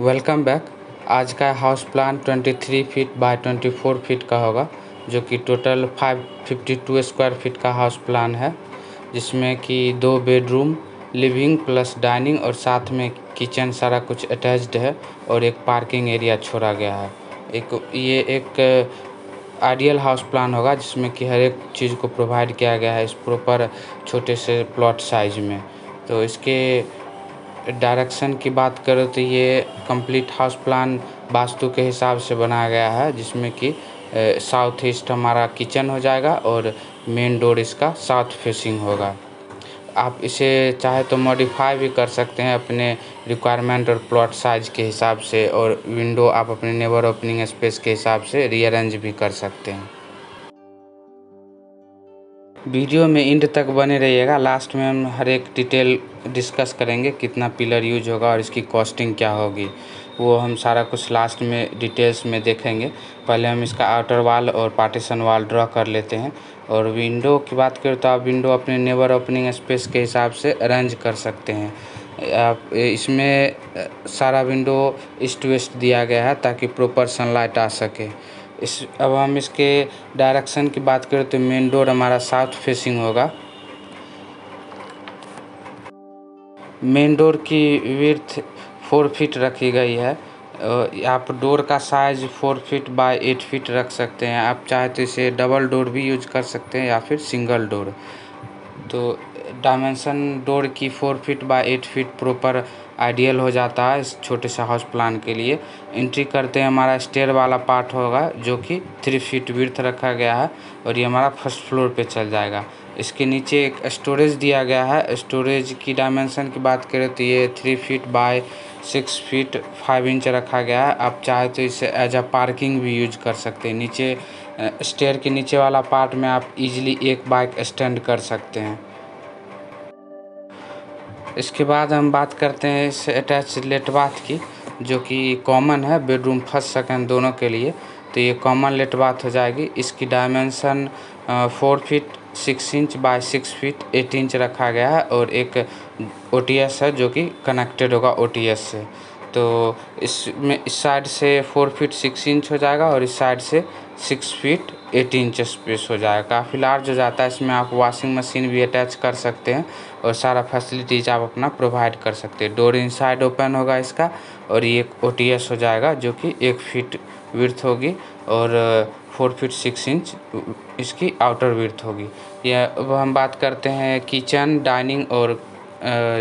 Welcome back. आज का house plan 23 feet by 24 feet का होगा, जो कि टोटल 552 स्क्वायर फीट का हाउस प्लान है, जिसमें कि दो बेडरूम लिविंग प्लस डाइनिंग और साथ में किचन सारा कुछ अटैच्ड है और एक पार्किंग एरिया छोड़ा गया है। एक, ये एक आइडियल हाउस प्लान होगा, जिसमें कि हर एक चीज़ को प्रोवाइड किया गया है इस प्रॉपर छोटे से प्लॉट साइज़ में। तो इसके डायरेक्शन की बात करें तो ये कंप्लीट हाउस प्लान वास्तु के हिसाब से बनाया गया है, जिसमें कि साउथ ईस्ट हमारा किचन हो जाएगा और मेन डोर इसका साउथ फेसिंग होगा। आप इसे चाहे तो मॉडिफाई भी कर सकते हैं अपने रिक्वायरमेंट और प्लॉट साइज़ के हिसाब से और विंडो आप अपने नेबर ओपनिंग स्पेस के हिसाब से रीअरेंज भी कर सकते हैं। वीडियो में इंड तक बने रहिएगा। लास्ट में हम हर एक डिटेल डिस्कस करेंगे कितना पिलर यूज़ होगा और इसकी कॉस्टिंग क्या होगी। वो हम सारा कुछ लास्ट में डिटेल्स में देखेंगे। पहले हम इसका आउटर वाल और पार्टीशन वाल ड्रॉ कर लेते हैं। और विंडो की बात करें तो आप विंडो अपने नेबर ओपनिंग स्पेस के हिसाब से अरेंज कर सकते हैं। आप इसमें सारा विंडो ईस्ट वेस्ट दिया गया है ताकि प्रॉपर सनलाइट आ सके। इस, अब हम इसके डायरेक्शन की बात करें तो मेन डोर हमारा साउथ फेसिंग होगा। मेन डोर की विर्थ फोर फीट रखी गई है। आप डोर का size four feet by eight feet रख सकते हैं। आप चाहे तो इसे डबल डोर भी यूज़ कर सकते हैं या फिर सिंगल डोर तो डायमेंशन डोर की four feet by eight feet proper ideal हो जाता है इस छोटे से हाउस प्लान के लिए। एंट्री करते हैं हमारा स्टेयर वाला पार्ट होगा, जो कि थ्री फीट विर्थ रखा गया है और ये हमारा फ़र्स्ट फ्लोर पे चल जाएगा। इसके नीचे एक स्टोरेज दिया गया है। स्टोरेज की डायमेंशन की बात करें तो ये three feet by six feet five inch रखा गया है। आप चाहे तो इसे एज अ पार्किंग भी यूज़ कर सकते हैं। नीचे स्टेयर के नीचे वाला पार्ट में आप इजीली एक बाइक स्टैंड कर सकते हैं। इसके बाद हम बात करते हैं इस अटैच लेट बाथ की, जो कि कॉमन है बेडरूम फ़र्स्ट सेकंड दोनों के लिए। तो ये कॉमन लेट बाथ हो जाएगी। इसकी dimension four feet six inch by six feet eight inch रखा गया है और एक ओटीएस है, जो कि कनेक्टेड होगा ओटीएस से। तो इसमें, इस साइड से फोर फीट सिक्स इंच हो जाएगा और इस साइड से six feet eight inch space हो जाएगा। काफ़ी लार्ज हो जाता है। इसमें आप वॉशिंग मशीन भी अटैच कर सकते हैं और सारा फैसिलिटीज़ आप अपना प्रोवाइड कर सकते हैं। डोर इनसाइड ओपन होगा इसका और ये ओ हो जाएगा जो कि एक फीट विर्थ होगी और फोर फीट सिक्स इंच इसकी आउटर विर्थ होगी। यह अब हम बात करते हैं किचन डाइनिंग और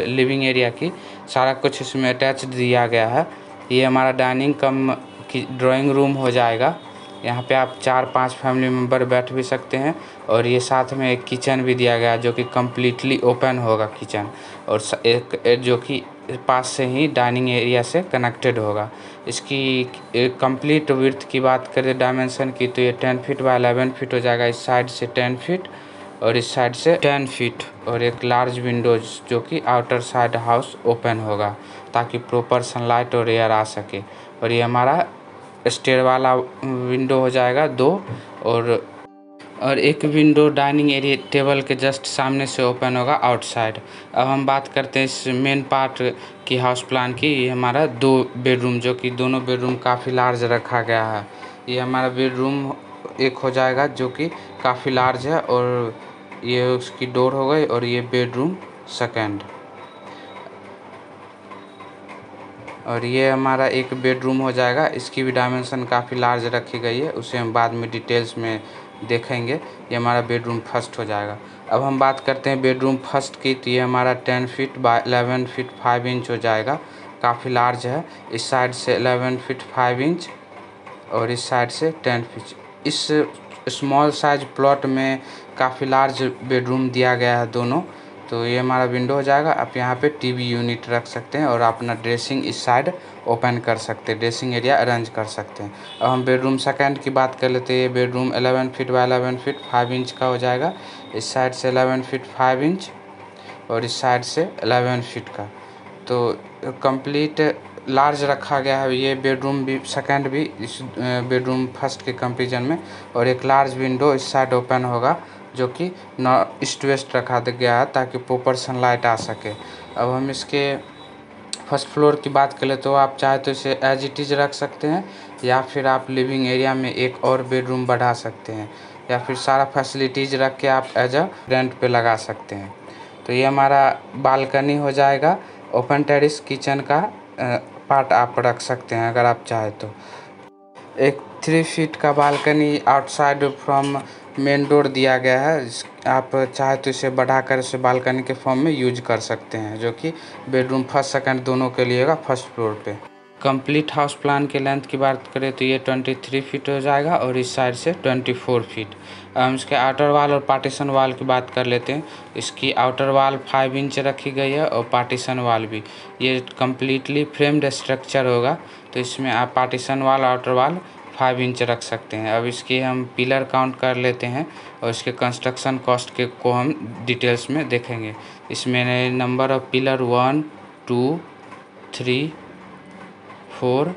लिविंग एरिया की। सारा कुछ इसमें अटैच दिया गया है। ये हमारा डाइनिंग कम ड्राइंग रूम हो जाएगा। यहाँ पे आप चार पाँच फैमिली मेंबर बैठ भी सकते हैं और ये साथ में एक किचन भी दिया गया जो कि कम्प्लीटली ओपन होगा किचन और एक जो कि पास से ही डाइनिंग एरिया से कनेक्टेड होगा। इसकी कंप्लीट विर्थ की बात करें डायमेंशन की तो ये ten feet by eleven feet हो जाएगा, इस साइड से टेन फीट और इस साइड से टेन फीट और एक लार्ज विंडोज़ जो कि आउटर साइड हाउस ओपन होगा ताकि प्रॉपर सनलाइट और एयर आ सके। और ये हमारा स्टेयर वाला विंडो हो जाएगा दो और और एक विंडो डाइनिंग एरिया टेबल के जस्ट सामने से ओपन होगा आउटसाइड। अब हम बात करते हैं इस मेन पार्ट की हाउस प्लान की। ये हमारा दो बेडरूम, जो कि दोनों बेडरूम काफ़ी लार्ज रखा गया है। ये हमारा बेडरूम एक हो जाएगा, जो कि काफ़ी लार्ज है और ये उसकी डोर हो गई और ये बेडरूम सेकेंड। और ये हमारा एक बेडरूम हो जाएगा। इसकी भी डायमेंशन काफ़ी लार्ज रखी गई है। उसे हम बाद में डिटेल्स में देखेंगे। ये हमारा बेडरूम फ़र्स्ट हो जाएगा। अब हम बात करते हैं बेडरूम फ़र्स्ट की। तो ये हमारा ten feet by eleven feet five inch हो जाएगा। काफ़ी लार्ज है। इस साइड से एलेवन फीट फाइव इंच और इस साइड से टेन फीट इस स्मॉल साइज़ प्लॉट में काफ़ी लार्ज बेडरूम दिया गया है दोनों। तो ये हमारा विंडो हो जाएगा। आप यहाँ पे टीवी यूनिट रख सकते हैं और अपना ड्रेसिंग इस साइड ओपन कर सकते हैं। ड्रेसिंग एरिया अरेंज कर सकते हैं। अब हम बेडरूम सेकंड की बात कर लेते हैं। ये bedroom 11 feet by 11 feet 5 inch का हो जाएगा। इस साइड से 11 फीट 5 इंच और इस साइड से 11 फीट का। तो कंप्लीट लार्ज रखा गया है। ये बेडरूम भी सेकेंड भी इस बेडरूम फ़र्स्ट के कंपेरिजन में और एक लार्ज विंडो इस साइड ओपन होगा। जो कि ईस्ट वेस्ट रखा गया है ताकि प्रॉपर सनलाइट आ सके। अब हम इसके फ़र्स्ट फ्लोर की बात करें तो आप चाहे तो इसे एज इट इज़ रख सकते हैं, या फिर आप लिविंग एरिया में एक और बेडरूम बढ़ा सकते हैं, या फिर सारा फैसिलिटीज़ रख के आप एज अ रेंट पे लगा सकते हैं। तो ये हमारा बालकनी हो जाएगा। ओपन टेरिस किचन का पार्ट आप रख सकते हैं अगर आप चाहे तो। एक थ्री फीट का balcony outside from main door दिया गया है आप चाहे तो इसे बढ़ाकर इसे बालकनी के फॉर्म में यूज़ कर सकते हैं, जो कि बेडरूम फ़र्स्ट सेकंड दोनों के लिए होगा फ़र्स्ट फ्लोर पे। कंप्लीट हाउस प्लान के लेंथ की बात करें तो ये 23 फीट हो जाएगा और इस साइड से 24 फीट हम इसके आउटर वाल और पार्टीशन वाल की बात कर लेते हैं। इसकी आउटर वाल 5 इंच रखी गई है और पार्टीशन वाल भी। ये कम्प्लीटली फ्रेम्ड स्ट्रक्चर होगा। तो इसमें आप पार्टीशन वाल आउटर वाल फाइव इंच रख सकते हैं। अब इसके हम पिलर काउंट कर लेते हैं और इसके कंस्ट्रक्शन कॉस्ट के को हम डिटेल्स में देखेंगे। इसमें number of pillar one two three four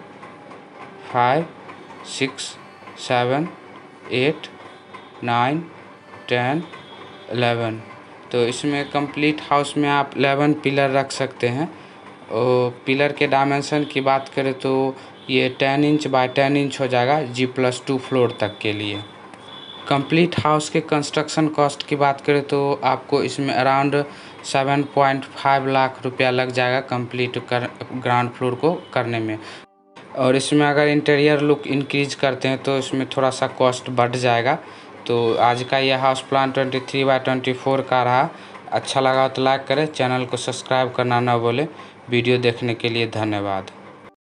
five six seven eight nine ten eleven तो इसमें कंप्लीट हाउस में आप एलेवन पिलर रख सकते हैं। और पिलर के डायमेंशन की बात करें तो ये ten inch by ten inch हो जाएगा जी प्लस टू फ्लोर तक के लिए। कंप्लीट हाउस के कंस्ट्रक्शन कॉस्ट की बात करें तो आपको इसमें around seven point five lakh रुपया लग जाएगा कंप्लीट कर ग्राउंड फ्लोर को करने में। और इसमें अगर इंटीरियर लुक इंक्रीज करते हैं तो इसमें थोड़ा सा कॉस्ट बढ़ जाएगा। तो आज का यह house plan twenty three by twenty four का रहा। अच्छा लगा तो लाइक करें चैनल को सब्सक्राइब करना ना बोले वीडियो देखने के लिए धन्यवाद।